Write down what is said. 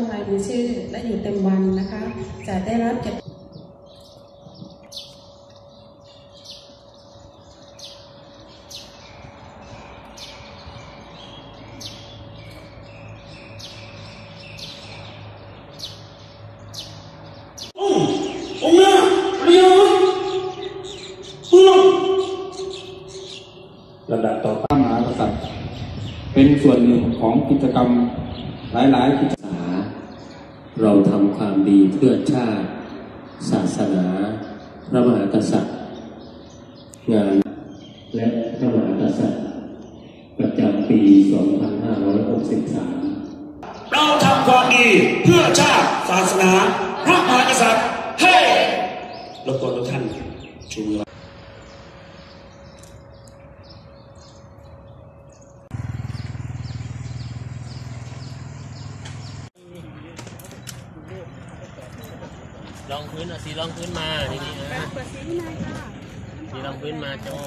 ลงรายชื่อและอยู่เต็มวันนะคะ จะได้รับเกียรติองค์หน้าเรียวเพื่อลำดับต่อไปพระมหากษัตริย์เป็นส่วนหนึ่งของกิจกรรมหลาย ๆ กิจ เราทำความดีเพื่อชาติ ศาสนา พระมหากษัตริย์ งานและพระมหากษัตริย์ ประจำปี 2563 เราทำความดีเพื่อชาติ ศาสนา พระมหากษัตริย์เฮ้รบกวนทุกท่านชูมือ ลองพื้นเอาสีรองพื้นมาทีนี้นะสีรองพื้นมาจง